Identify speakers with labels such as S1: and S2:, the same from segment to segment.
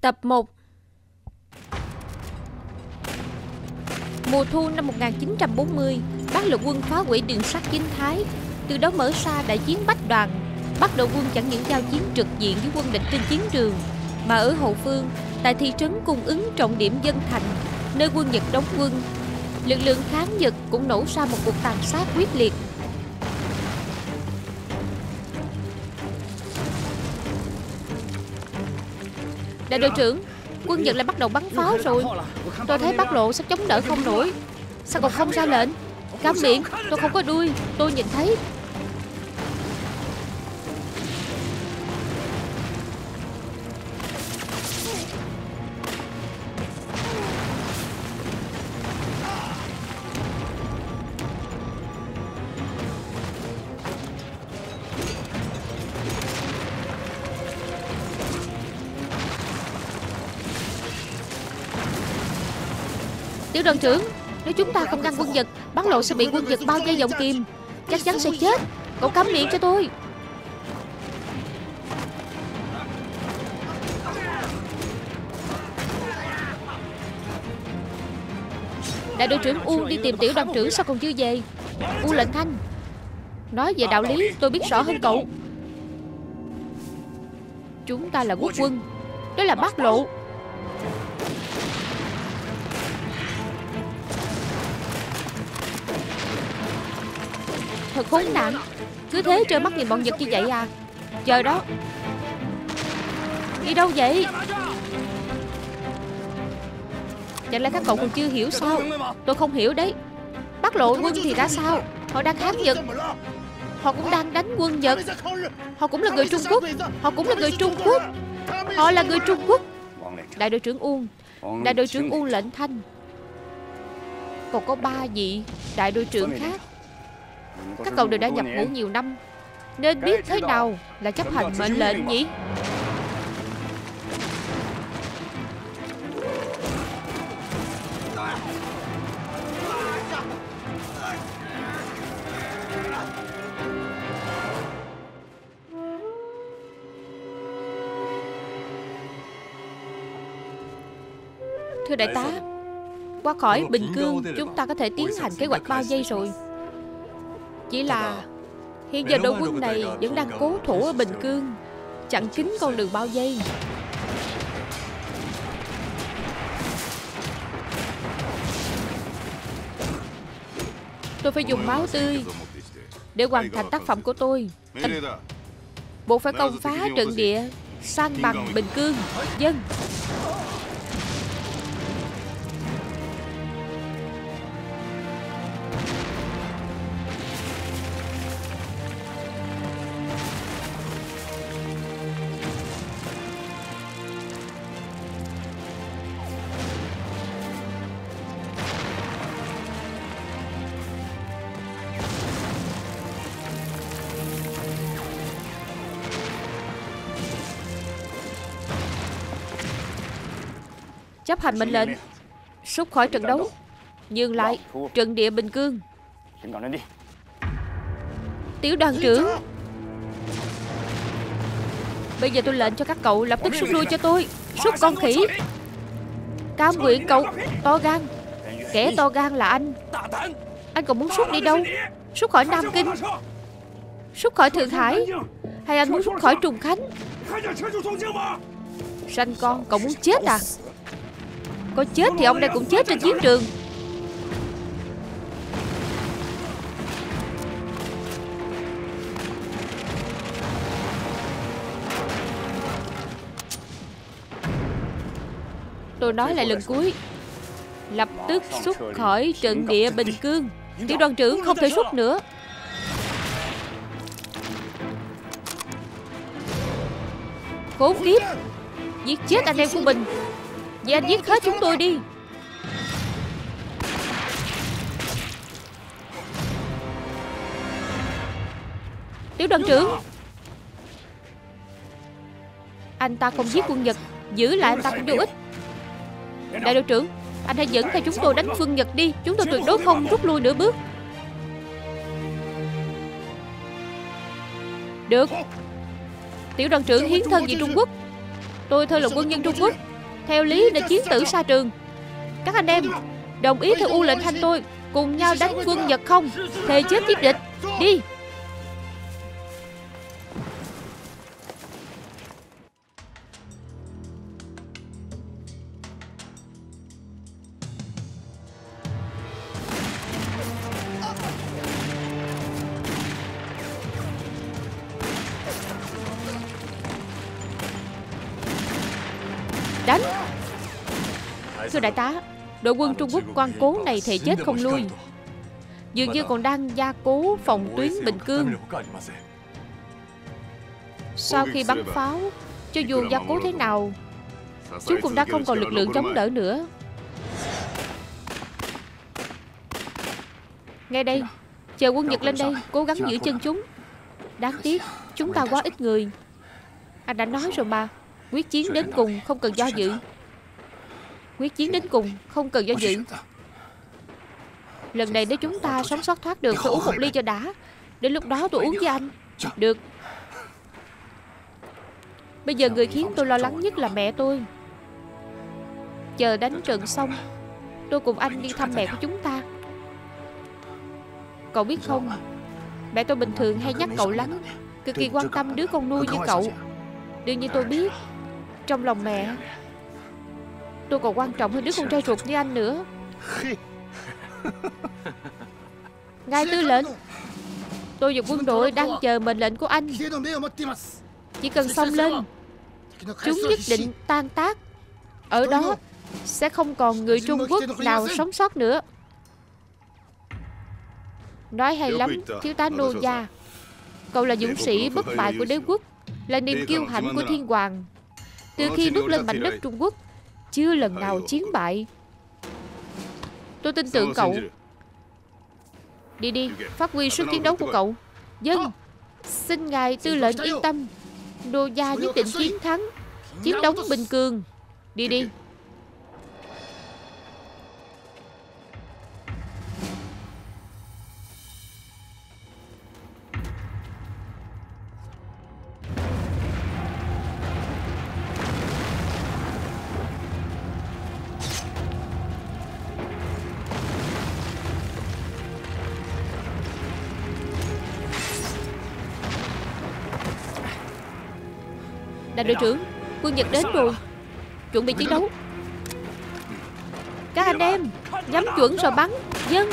S1: Tập 1 Mùa thu năm 1940, Bác lực quân phá hủy đường sắt Chính Thái, từ đó mở ra đại chiến Bách Đoàn. Bắt đầu quân chẳng những giao chiến trực diện với quân địch trên chiến trường, mà ở hậu phương, tại thị trấn cung ứng trọng điểm dân thành, nơi quân Nhật đóng quân, lực lượng kháng Nhật cũng nổ ra một cuộc tàn sát quyết liệt. Đại đội trưởng, quân Nhật lại bắt đầu bắn pháo rồi. Tôi thấy bác Lộ sắp chống đỡ không nổi. Sao còn không ra lệnh? cám miệng, tôi không có đuôi, tôi nhìn thấy. Tiểu đoàn trưởng, Nếu chúng ta không ngăn quân Nhật, Bắn lộ sẽ bị quân Nhật bao dây vọng kìm Chắc chắn sẽ chết. Cậu cắm miệng cho tôi. Đại đội trưởng U đi tìm tiểu đoàn trưởng sao còn chưa về. U lệnh thanh. Nói về đạo lý, tôi biết rõ hơn cậu. Chúng ta là quốc quân. Đó là bác lộ. Thật khốn nạn. Cứ thế trơ mắt nhìn bọn Nhật như vậy à? Chờ đó, Đi đâu vậy? Chẳng lẽ các cậu còn chưa hiểu sao? Tôi không hiểu đấy. Bắt lộ quân thì ra sao? Họ đang kháng Nhật. Họ cũng đang đánh quân Nhật. Họ cũng là người Trung Quốc. Họ cũng là người Trung Quốc. Họ là người Trung Quốc. Đại đội trưởng Uông. Đại đội trưởng Uông lệnh thanh. Còn có ba vị Đại đội trưởng khác các cậu đều đã nhập ngũ nhiều năm. Nên biết thế nào là chấp hành mệnh lệnh nhỉ? Thưa đại tá Qua khỏi Bình Cương Chúng ta có thể tiến hành kế hoạch bao giây rồi chỉ là Hiện giờ đội quân này vẫn đang cố thủ ở Bình Cương Chặn kín con đường bao dây. Tôi phải dùng máu tươi Để hoàn thành tác phẩm của tôi. Anh... Bộ phải công phá trận địa San bằng Bình Cương. Dân chấp hành mệnh lệnh. Rút khỏi trận đấu. Nhường lại trận địa Bình Cương. Tiểu đoàn trưởng. Bây giờ tôi lệnh cho các cậu lập tức rút lui cho tôi. Rút con khỉ. Cam nguyện cậu To gan. Kẻ to gan là anh. Anh còn muốn rút đi đâu? Rút khỏi Nam Kinh. Rút khỏi Thượng Hải. Hay anh muốn rút khỏi Trùng Khánh? Sanh con, cậu muốn chết à? Có chết thì ông đây cũng chết trên chiến trường. Tôi nói lại lần cuối. Lập tức xuất khỏi trận địa Bình Cương. Tiểu đoàn trưởng không thể rút nữa. Khốn kiếp. Giết chết anh em của mình. Vậy anh giết hết chúng tôi đi. Tiểu đoàn trưởng. Anh ta không giết quân Nhật, Giữ lại anh ta cũng vô ích Đại đội trưởng, Anh hãy dẫn theo chúng tôi đánh quân Nhật đi. Chúng tôi tuyệt đối không rút lui nửa bước. Được. Tiểu đoàn trưởng hiến thân vì Trung Quốc. Tôi thơ là quân nhân Trung Quốc. Theo lý là chiến tử xa trường Các anh em, Đồng ý theo u lệnh thanh tôi, Cùng nhau đánh quân Nhật không, Thề chết giết địch. Đi. Thưa đại tá, Đội quân Trung Quốc quan cố này thể chết không lui. Dường như còn đang gia cố phòng tuyến Bình Cương. Sau khi bắn pháo, Cho dù gia cố thế nào, Chúng cũng đã không còn lực lượng chống đỡ nữa. Ngay đây, Chờ quân Nhật lên đây, Cố gắng giữ chân chúng. Đáng tiếc, Chúng ta quá ít người. Anh đã nói rồi mà, Quyết chiến đến cùng không cần do dự. Quyết chiến đến cùng không cần do dự. Lần này nếu chúng ta sống sót thoát được Tôi uống một ly cho đã. Đến lúc đó tôi uống với anh. Được. Bây giờ người khiến tôi lo lắng nhất là mẹ tôi. Chờ đánh trận xong Tôi cùng anh đi thăm mẹ của chúng ta. Cậu biết không Mẹ tôi bình thường hay nhắc cậu lắm. Cực kỳ quan tâm đứa con nuôi như cậu. Đương nhiên tôi biết. Trong lòng mẹ Tôi còn quan trọng hơn đứa con trai ruột như anh nữa. Ngài tư lệnh, Tôi và quân đội đang chờ mệnh lệnh của anh. Chỉ cần xông lên, Chúng nhất định tan tác. Ở đó Sẽ không còn người Trung Quốc nào sống sót nữa. Nói hay lắm, Thiếu tá Nô Gia. Cậu là dũng sĩ bất bại của đế quốc, Là niềm kiêu hãnh của thiên hoàng. Từ khi bước lên mảnh đất Trung Quốc chưa lần nào chiến bại. Tôi tin tưởng cậu. Đi đi Phát huy sức chiến đấu của cậu. Dân Xin ngài tư lệnh yên tâm. Nô gia nhất định chiến thắng Chiếm đóng Bình Cường. Đi đi Đại đội trưởng, Quân Nhật đến rồi. Chuẩn bị chiến đấu. Các anh em, Nhắm chuẩn rồi bắn. Dân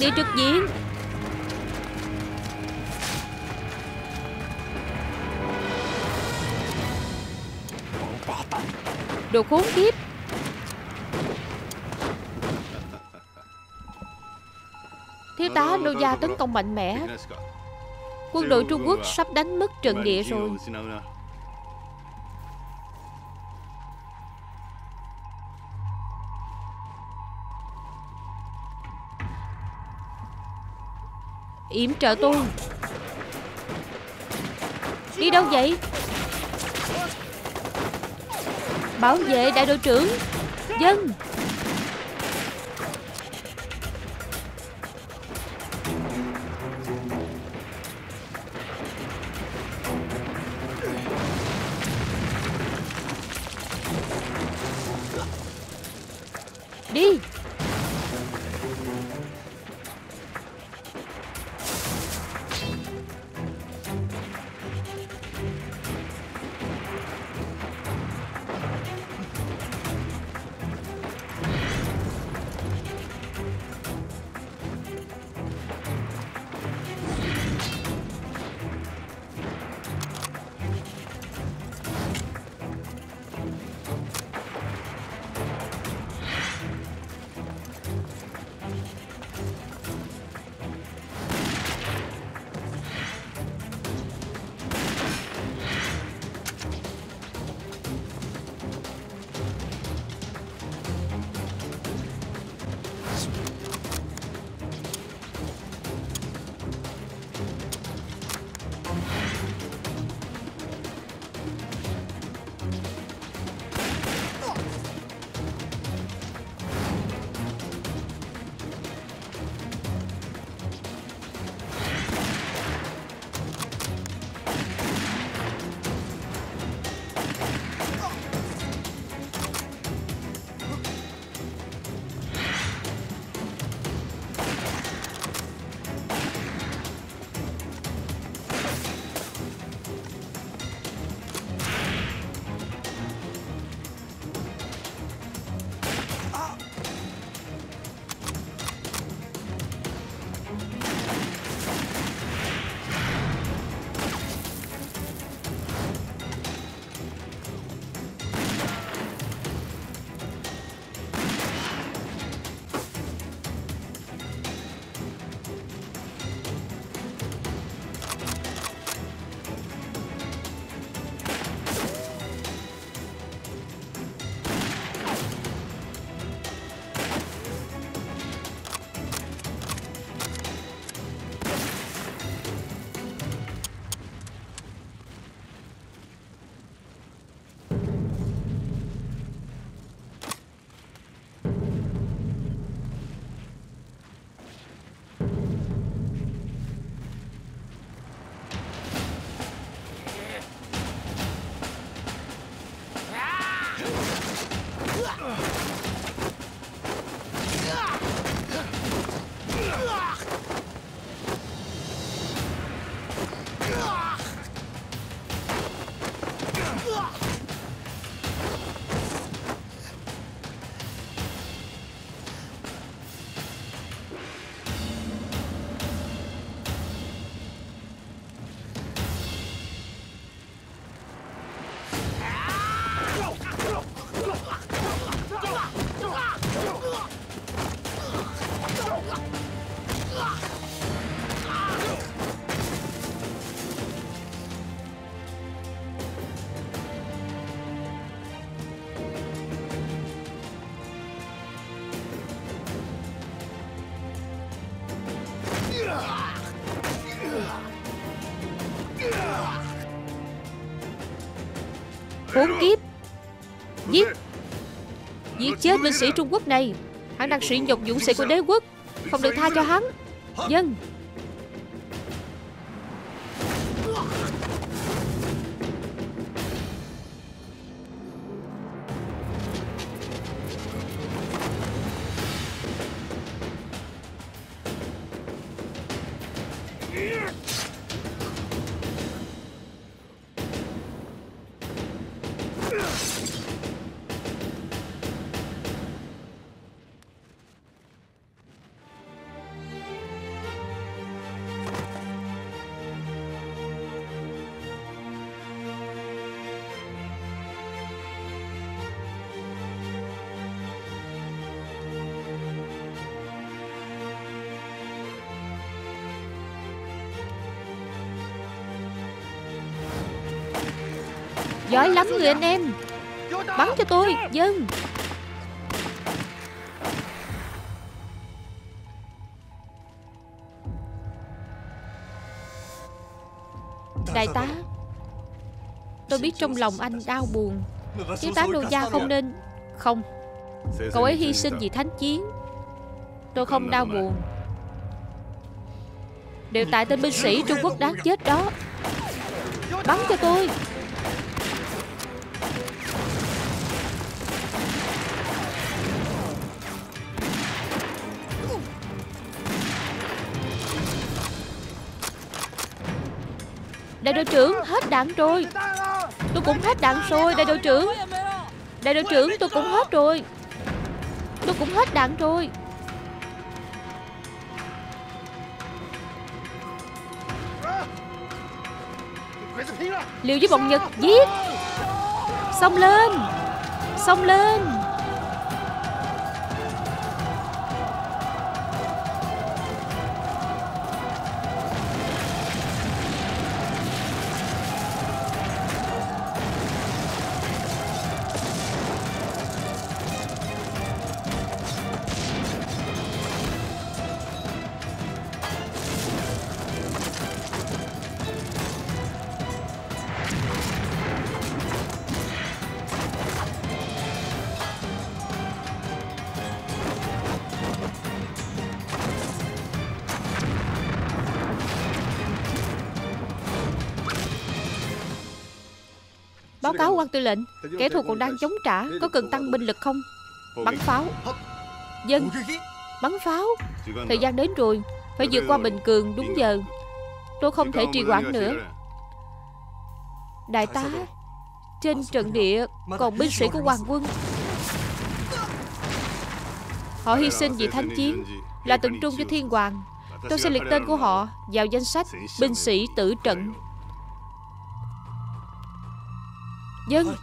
S1: đi lấy trận trực diện Đồ khốn kiếp. Thiếu tá Nô Gia tấn công mạnh mẽ. Quân đội Trung Quốc sắp đánh mất trận địa rồi. Yểm trợ tôi. Đi đâu vậy? Bảo vệ đại đội trưởng. Dân. Chết binh sĩ Trung Quốc này. Hắn đang sỉ nhục dũng sĩ của đế quốc Không được tha cho hắn. Dân. Giỏi lắm người anh em. Bắn cho tôi, Dân. Đại tá, Tôi biết trong lòng anh đau buồn. Thiếu tá Nô Gia không nên Không. Cậu ấy hy sinh vì thánh chiến. Tôi không đau buồn. Đều tại tên binh sĩ Trung Quốc đáng chết đó. Bắn cho tôi. Đại đội trưởng, hết đạn rồi. Tôi cũng hết đạn rồi, Đại đội trưởng. Đại đội trưởng, tôi cũng hết rồi. Tôi cũng hết đạn rồi. Liều với bọn Nhật Giết. Xông lên. Xông lên. Cáo quan tư lệnh Kẻ thù còn đang chống trả Có cần tăng binh lực không? Bắn pháo. Dân Bắn pháo. Thời gian đến rồi Phải vượt qua Bình Cường đúng giờ. Tôi không thể trì hoãn nữa. Đại tá Trên trận địa Còn binh sĩ của Hoàng quân. Họ hy sinh vì thánh chiến Là tượng trưng cho thiên hoàng. Tôi sẽ liệt tên của họ vào danh sách Binh sĩ tử trận Dân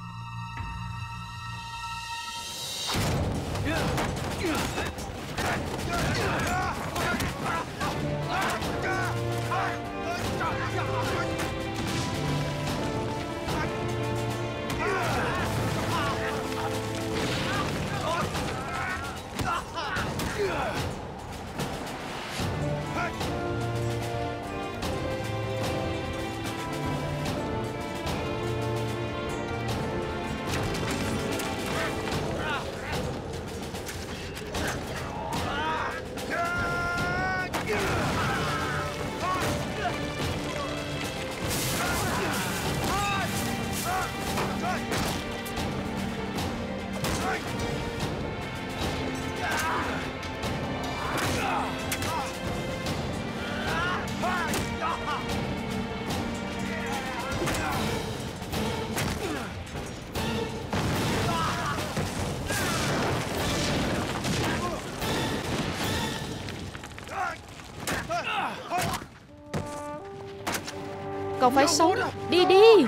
S1: phải sống. Đi đi.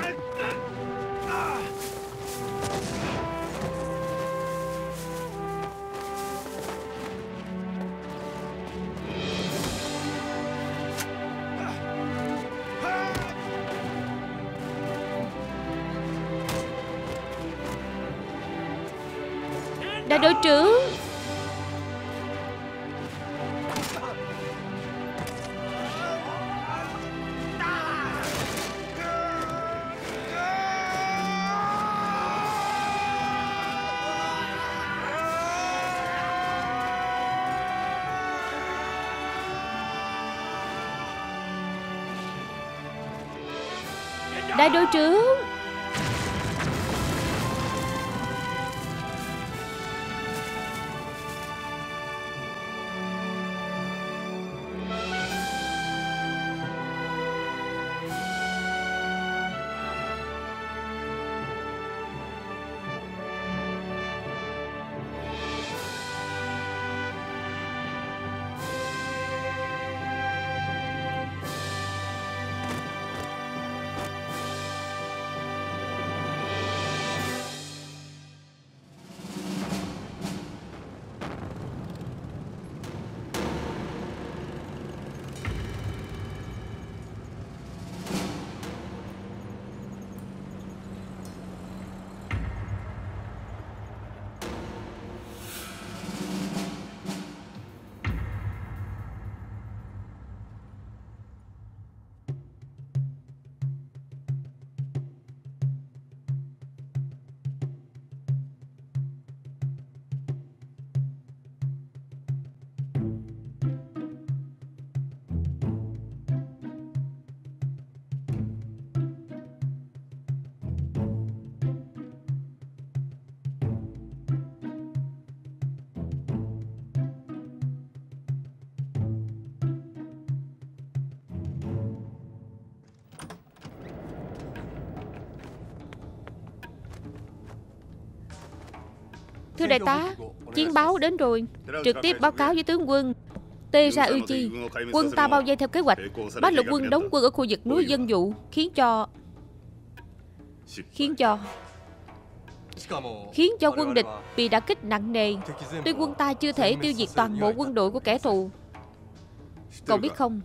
S1: Đại đội Thưa đại tá. Chiến báo đến rồi. Trực tiếp báo cáo với tướng quân. Tê ra ư chi Quân ta bao vây theo kế hoạch. Bắt lục quân đóng quân ở khu vực núi dân vụ Khiến cho Khiến cho Khiến cho quân địch bị đã kích nặng nề. Tuy quân ta chưa thể tiêu diệt toàn bộ quân đội của kẻ thù. Cậu biết không?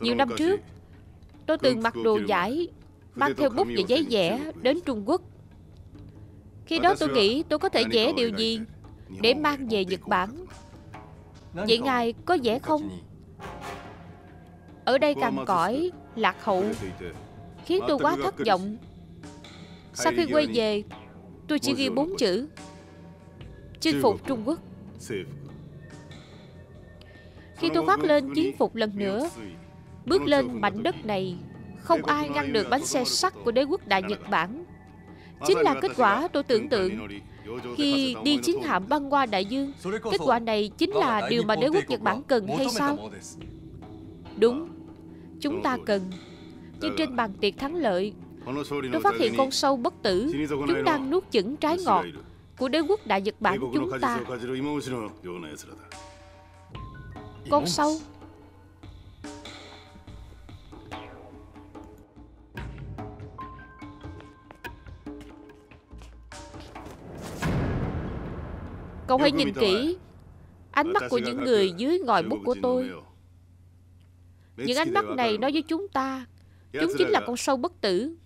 S1: Nhiều năm trước Tôi từng mặc đồ giải, Mang theo bút và giấy vẽ đến Trung Quốc khi đó tôi nghĩ tôi có thể vẽ điều gì Để mang về Nhật Bản? Vậy ngài có vẽ không? Ở đây cằn cõi Lạc hậu. Khiến tôi quá thất vọng. Sau khi quay về Tôi chỉ ghi bốn chữ. Chinh phục Trung Quốc. Khi tôi khoác lên chiến phục lần nữa Bước lên mảnh đất này Không ai ngăn được bánh xe sắt của đế quốc Đại Nhật Bản Chính là kết quả tôi tưởng tượng. Khi đi chiến hạm băng qua đại dương, Kết quả này chính là điều mà đế quốc Nhật Bản cần hay sao? Đúng, Chúng ta cần. Nhưng trên bàn tiệc thắng lợi, Tôi phát hiện con sâu bất tử, Chúng đang nuốt chửng trái ngọt Của đế quốc Đại Nhật Bản chúng ta. Con sâu Cậu hãy nhìn kỹ Ánh mắt của những người dưới ngòi bút của tôi. Những ánh mắt này nói với chúng ta Chúng chính là con sâu bất tử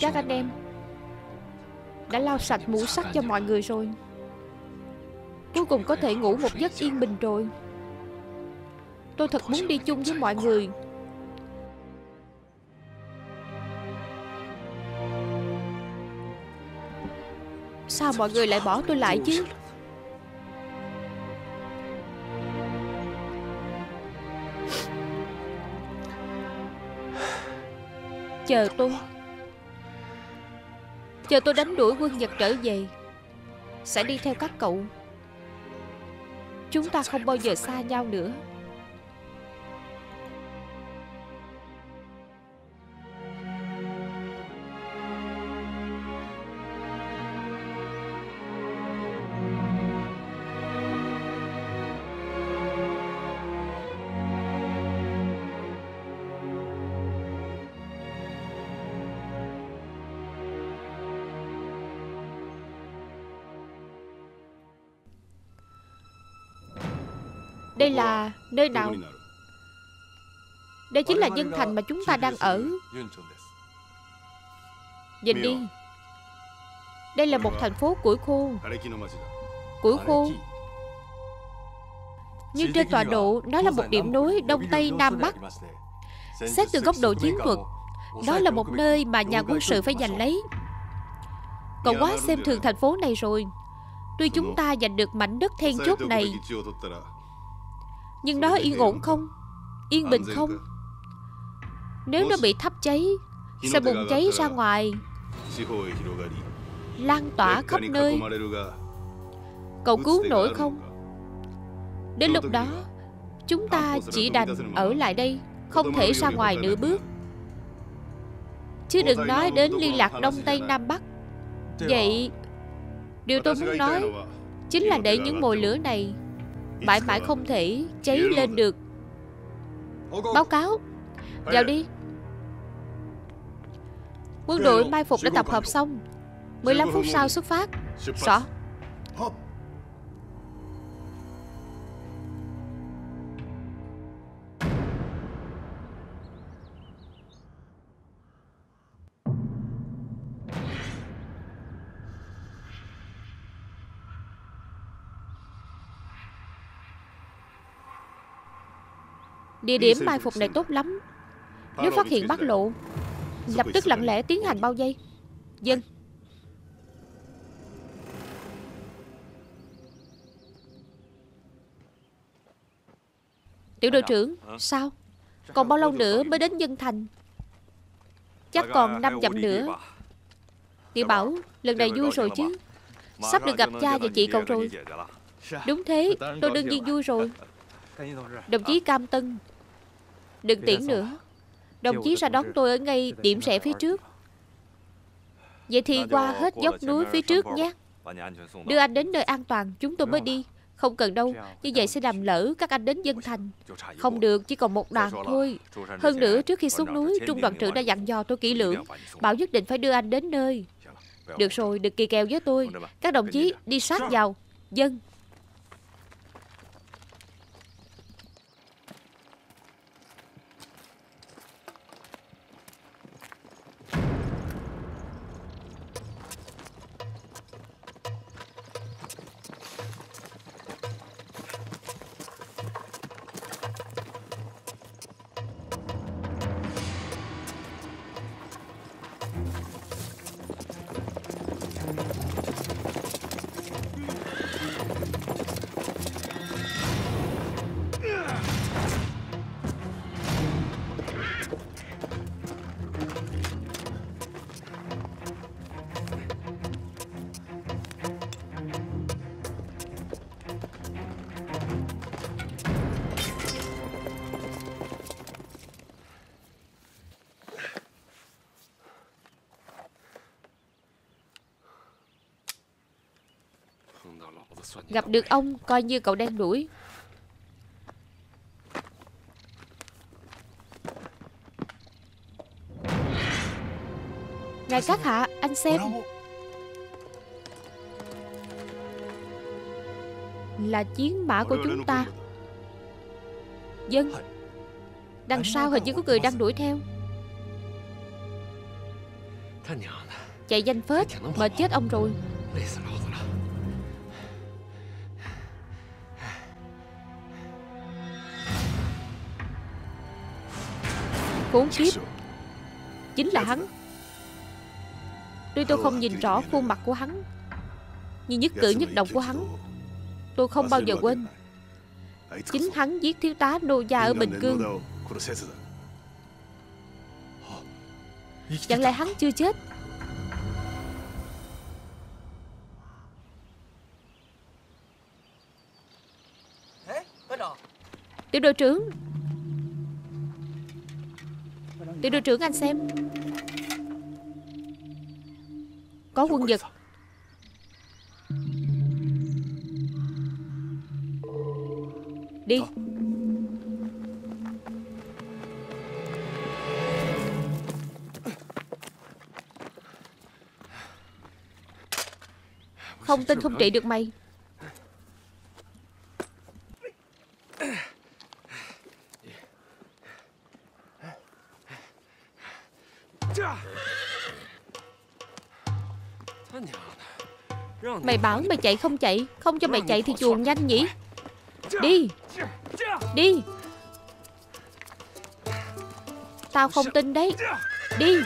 S1: Các anh em Đã lau sạch mũ sắt cho mọi người rồi. Cuối cùng có thể ngủ một giấc yên bình rồi. Tôi thật muốn đi chung với mọi người. Sao mọi người lại bỏ tôi lại chứ? Chờ tôi Chờ tôi đánh đuổi quân Nhật trở về, Sẽ đi theo các cậu. Chúng ta không bao giờ xa nhau nữa. Đây là nơi nào? Đây chính là nhân thành mà chúng ta đang ở. Nhìn đi. Đây là một thành phố củi khô. Củi khô. Nhưng trên tọa độ, Nó là một điểm nối Đông Tây Nam Bắc. Xét từ góc độ chiến thuật, Đó là một nơi mà nhà quân sự phải giành lấy. Cậu quá xem thường thành phố này rồi. Tuy chúng ta giành được mảnh đất then chốt này nhưng nó yên ổn không? Yên bình không? Nếu nó bị thắp cháy, Sẽ bùng cháy ra ngoài. Lan tỏa khắp nơi. Cậu cứu nổi không? Đến lúc đó, Chúng ta chỉ đành ở lại đây, Không thể ra ngoài nửa bước. Chứ đừng nói đến liên lạc Đông Tây Nam Bắc. Vậy, Điều tôi muốn nói Chính là để những mồi lửa này Mãi mãi không thể cháy lên được. Báo cáo. Vào đi. Quân đội mai phục đã tập hợp xong. 15 phút sau xuất phát. Rõ. Địa điểm mai phục này tốt lắm. Nếu phát hiện bắt lộ Lập tức lặng lẽ tiến hành bao vây. Dân Tiểu đội trưởng Sao? Còn bao lâu nữa mới đến dân thành? Chắc còn 5 dặm nữa. Tiểu Bảo Lần này vui rồi chứ. Sắp được gặp cha và chị cậu rồi. Đúng thế Tôi đương nhiên vui rồi. Đồng chí Cam Tân Đừng tiễn nữa. Đồng chí ra đón tôi ở ngay điểm rẽ phía trước. Vậy thì qua hết dốc núi phía trước nhé. Đưa anh đến nơi an toàn Chúng tôi mới đi. Không cần đâu Như vậy sẽ làm lỡ các anh đến dân thành. Không được chỉ còn một đoàn thôi. Hơn nữa trước khi xuống núi Trung đoàn trưởng đã dặn dò tôi kỹ lưỡng. Bảo nhất định phải đưa anh đến nơi. Được rồi đừng kỳ kèo với tôi. Các đồng chí đi sát vào. Dân Gặp được ông coi như cậu đang đuổi. Ngài các hạ Anh xem. Là chiến mã của chúng ta. Dân Đằng sau hình như có người đang đuổi theo. Chạy nhanh phết Mệt chết ông rồi Khốn kiếp. Chính là hắn. Tuy tôi không nhìn rõ khuôn mặt của hắn Nhưng nhất cử nhất động của hắn Tôi không bao giờ quên. Chính hắn giết thiếu tá Nô Gia ở Bình Cương. Chẳng lẽ hắn chưa chết? Tiểu đội trưởng Tiểu đội trưởng anh xem. Có quân vật Đi. Không tin không trị được mày Mày bảo mày chạy không chạy? Không cho mày chạy thì chuồn nhanh nhỉ? Đi. Đi. Tao không tin đấy. Đi.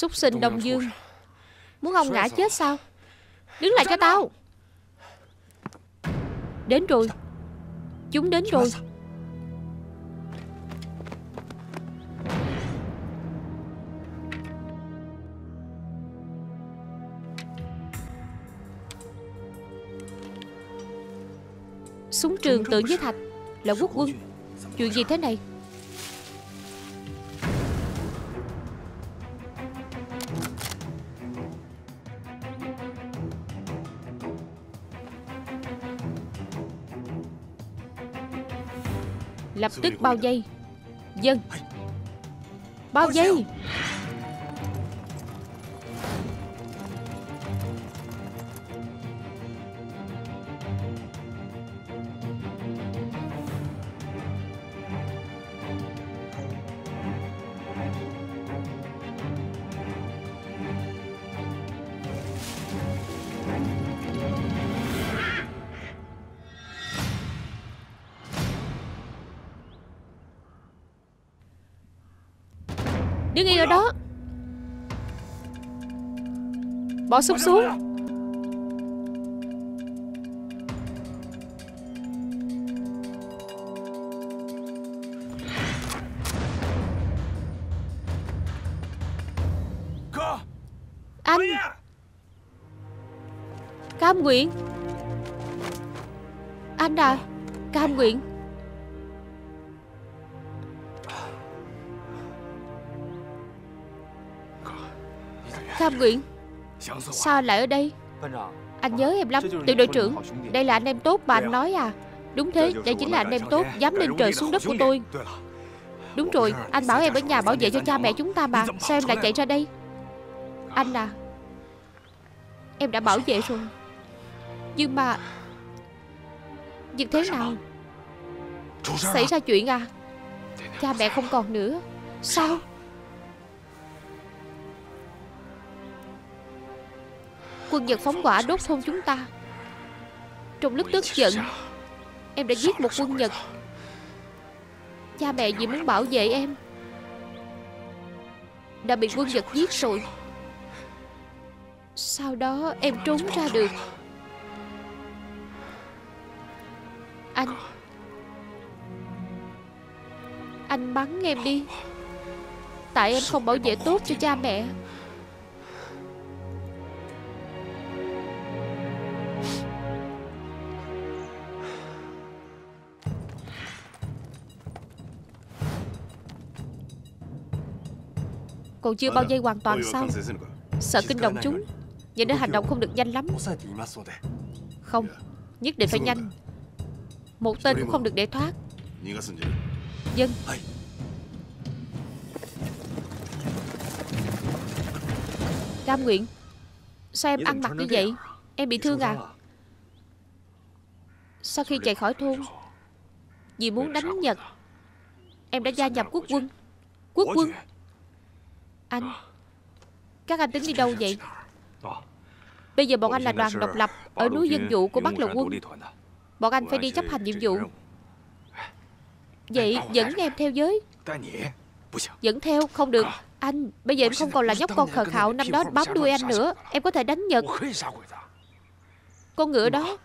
S1: Súc sinh Đông Dương. Muốn ông ngã chết sao? Đứng lại cho tao. Đến rồi. Chúng đến rồi. Súng trường tự với thạch Là quốc quân. Chuyện gì thế này Lập tức bao dây Dân Bao dây Đứng yên ở đó. Bỏ súng xuống. Anh. Cam nguyện Anh à Cam nguyện Cam nguyện Sao lại ở đây? Anh nhớ em lắm. Tiểu đội trưởng. Đây là anh em tốt mà anh nói à. Đúng thế Đây chính là anh em tốt. Dám lên trời xuống đất của tôi. Đúng rồi Anh bảo em ở nhà bảo vệ cho cha mẹ chúng ta mà. Sao em lại chạy ra đây. Anh à. Em đã bảo vệ rồi. Nhưng mà Nhưng thế nào? Xảy ra chuyện à? Cha mẹ không còn nữa. Sao Quân Nhật phóng hỏa đốt thôn chúng ta. Trong lúc tức giận, Em đã giết một quân Nhật Cha mẹ vì muốn bảo vệ em Đã bị quân Nhật giết rồi. Sau đó em trốn ra được. Anh Anh bắn em đi. Tại em không bảo vệ tốt cho cha mẹ. còn chưa bao dây hoàn toàn sao? Sợ kinh động chúng. Vậy nên hành động không được nhanh lắm. Không Nhất định phải nhanh. Một tên cũng không được để thoát. Dân. Cam nguyện Sao em ăn mặc như vậy? Em bị thương à? Sau khi chạy khỏi thôn Vì muốn đánh Nhật Em đã gia nhập quốc quân. Quốc quân anh Các anh tính đi đâu vậy? Bây giờ bọn anh là đoàn độc lập Ở núi dân vụ của Bắc Lộ quân. Bọn anh phải đi chấp hành nhiệm vụ. Vậy dẫn em theo với Dẫn theo không được. Anh bây giờ em không còn là nhóc con khờ khạo Năm đó bám đuôi anh nữa. Em có thể đánh Nhật. Con ngựa đó.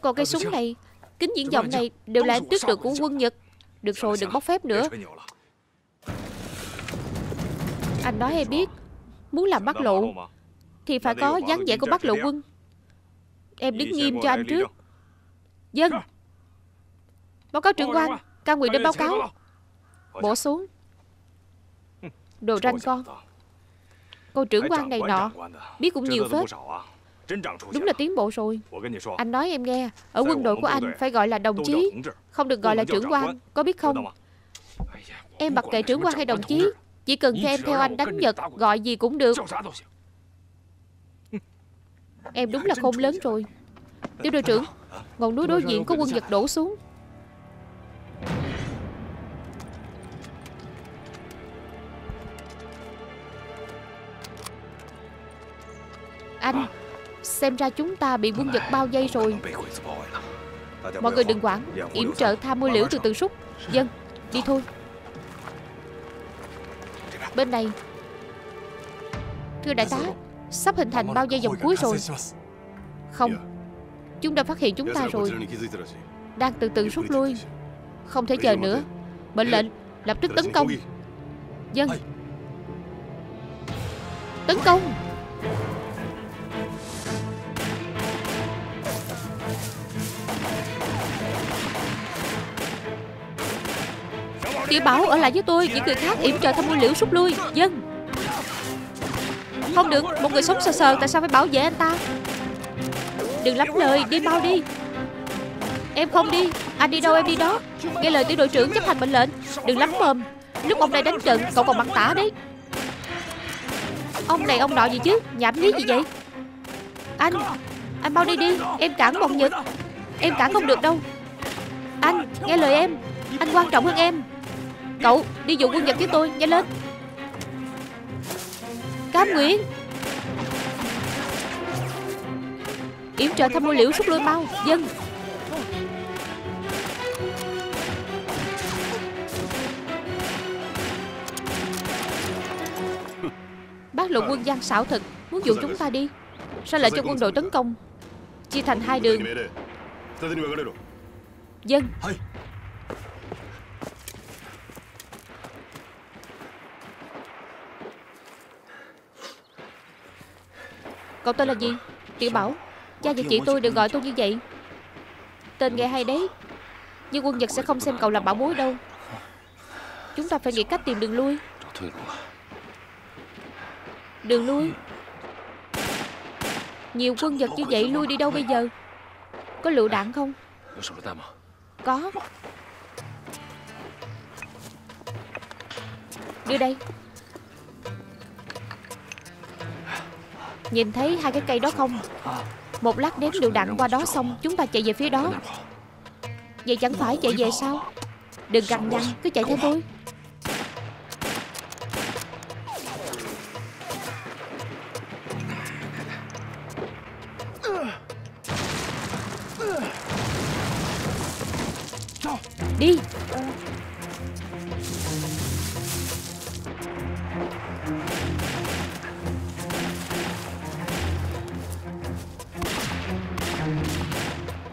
S1: Còn cây súng này Kính diễn vọng này Đều là tước được của quân Nhật. Được rồi đừng bóc phép nữa anh nói em biết. Muốn làm bắt Lộ Thì phải có dáng vẻ của bắt Lộ quân. Em đứng nghiêm cho anh trước. Dân! Báo cáo trưởng quan Ca nguyện đến báo cáo. Bỏ xuống. Đồ ranh con. Cô trưởng quan này nọ, Biết cũng nhiều phết. Đúng là tiến bộ rồi. Anh nói em nghe, Ở quân đội của anh phải gọi là đồng chí, Không được gọi là trưởng quan, Có biết không? Em mặc kệ trưởng quan hay đồng chí. Chỉ cần cho em theo anh đánh Nhật Gọi gì cũng được. Em đúng là khôn lớn rồi. Tiểu đội trưởng Ngọn núi đối diện có quân Nhật đổ xuống. Anh Xem ra chúng ta bị quân Nhật bao vây rồi. Mọi người đừng quản Yểm trợ tham mưu liễu từ từ rút Dân Đi thôi Bên này. Thưa đại tá, Sắp hình thành bao dây vòng cuối rồi. Không, Chúng đã phát hiện chúng ta rồi. Đang từ từ rút lui. Không thể chờ nữa. Mệnh lệnh, Lập tức tấn công. Dân, Tấn công. Tiểu Bảo ở lại với tôi, Những người khác yểm trợ tham mưu liễu rút lui. Dân. Không được, Một người sống sờ sờ, Tại sao phải bảo vệ anh ta? Đừng lắm lời, Đi mau đi. Em không đi, Anh đi đâu, em đi đó. Nghe lời tiểu đội trưởng chấp hành mệnh lệnh. Đừng lắm mồm. Lúc ông đây đánh trận, Cậu còn bắn tả đấy. Ông này ông nọ gì chứ? Nhảm nhí gì vậy? Anh Anh mau đi đi, Em cản bọn Nhật. Em cản không được đâu. Anh, Nghe lời em. Anh quan trọng hơn em. Cậu đi dụ quân Nhật với tôi Nhanh lên. Cam Nguyễn. Yểm trợ tham mưu liễu rút lui mau Dân. Bác lộ quân gian xảo thật Muốn dụ chúng ta đi. Sao lại cho quân đội tấn công? Chia thành hai đường. Dân Cậu tên là gì? Tiểu Bảo. Cha và chị tôi đều gọi tôi như vậy. Tên nghe hay đấy. Nhưng quân Nhật sẽ không xem cậu làm bảo bối đâu. Chúng ta phải nghĩ cách tìm đường lui. Đường lui? Nhiều quân Nhật như vậy lui đi đâu bây giờ? Có lựu đạn không? Có. Đưa đây. Nhìn thấy hai cái cây đó không? Một lát đếm lựu đạn qua đó xong, Chúng ta chạy về phía đó. Vậy chẳng phải chạy về sao? Đừng cằn nhằn cứ chạy theo tôi.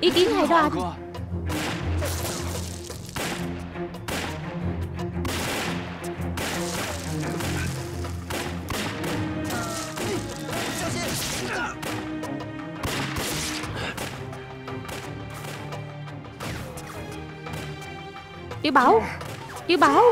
S1: Ý kiến hay đó anh. Tiểu Bảo Tiểu Bảo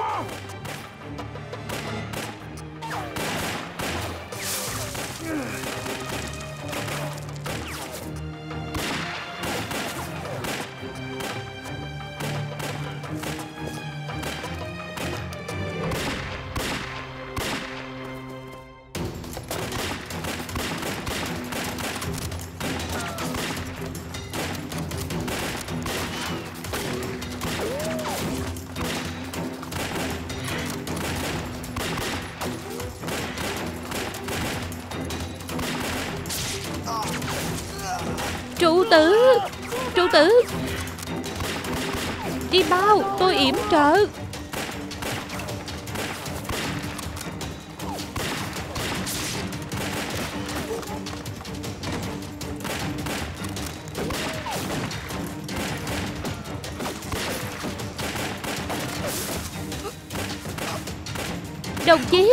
S1: Đồng chí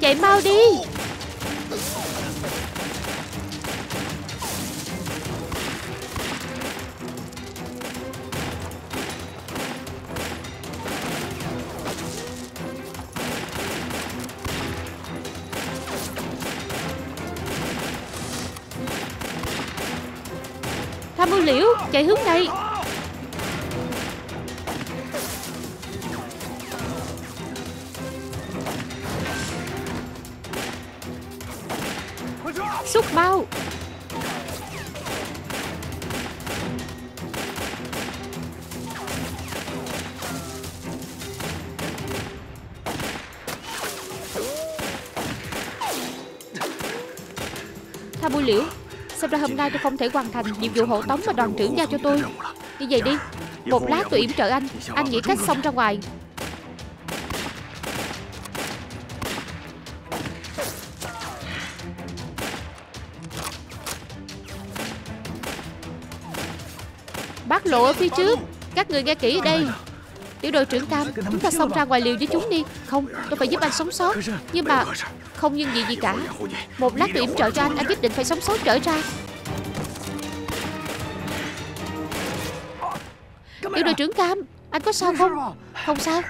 S1: Chạy mau đi. Chạy hướng này Nay tôi không thể hoàn thành nhiệm vụ hộ tống mà đoàn trưởng giao cho tôi? Như vậy đi. Một lát tôi yểm trợ anh. Anh nghĩ cách xong ra ngoài. Bác lộ ở phía trước. Các người nghe kỹ đây. Tiểu đội trưởng Cam, Chúng ta xông ra ngoài liều với chúng đi. Không, tôi phải giúp anh sống sót. Nhưng mà không nhưng gì gì cả. Một lát tôi yểm trợ cho anh. Anh nhất định phải sống sót trở ra. Tiểu đội trưởng Cam Anh có sao không? Không sao.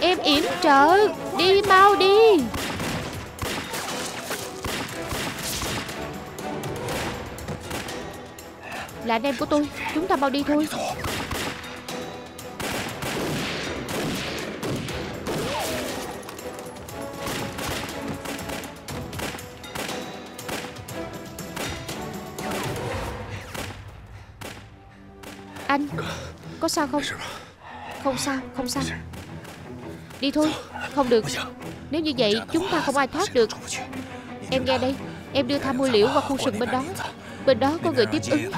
S1: Em yểm trợ Đi mau đi. Là anh em của tôi Chúng ta mau đi thôi sao không? Không sao Không sao. Đi thôi Không được. Nếu như vậy chúng ta không ai thoát được. Em nghe đây Em đưa tham mưu liễu qua khu rừng bên đó. Bên đó có người tiếp ứng